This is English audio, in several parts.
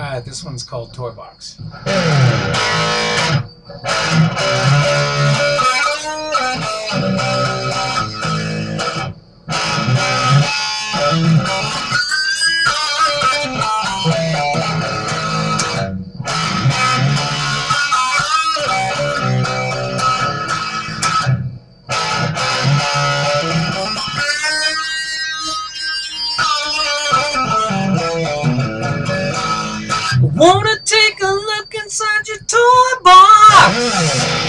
Uh, this one's called Toy Box. Inside your toy box?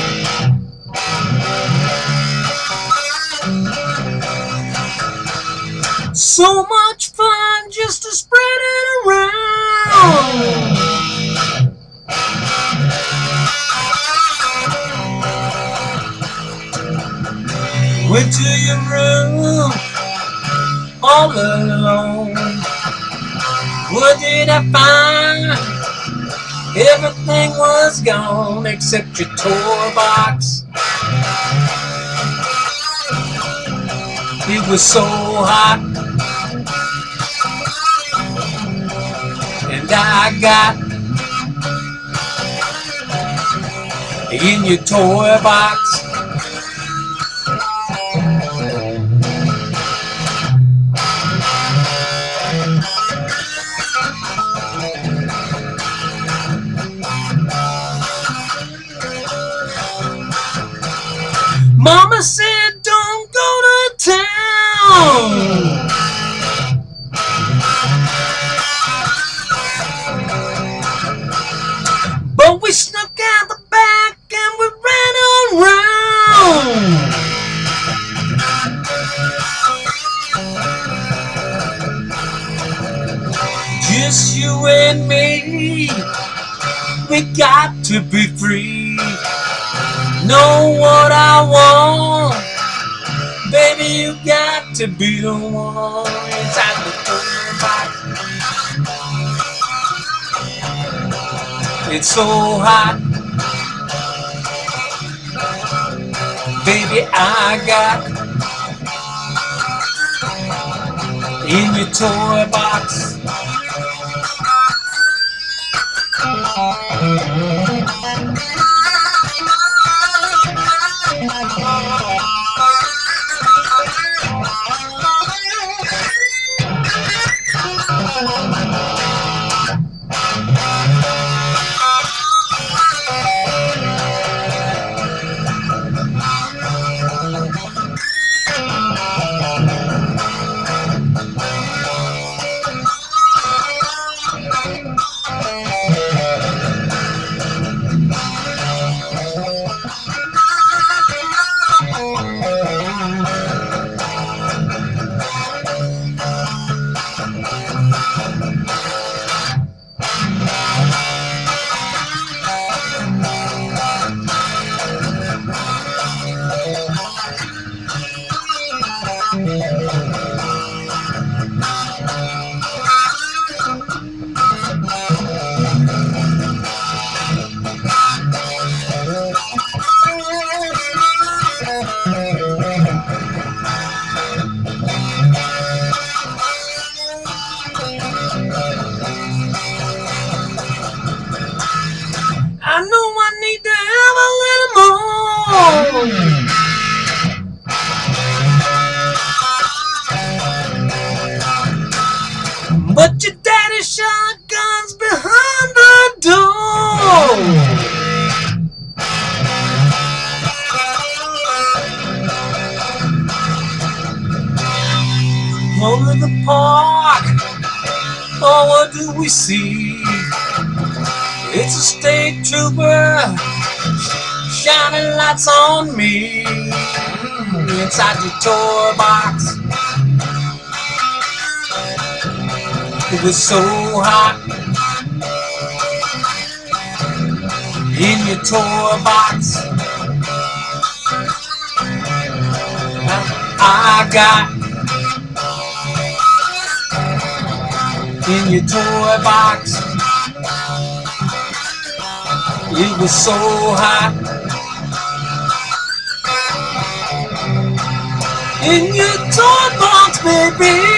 So much fun just to spread it around. Went to your room all alone. What did I find? Everything was gone except your toy box. It was so hot. And I got in your toy box. Mama said, don't go to town. But we snuck out the back and we ran around. Just you and me, we got to be free know what I want. Baby, you got to be the one inside the box. It's so hot. Baby, I got in your toy box. I Over the park, oh, what do we see? It's a state trooper shining lights on me mm, inside your toy box. It was so hot in your toy box. I got in your toy box. It was so hot in your toy box, baby.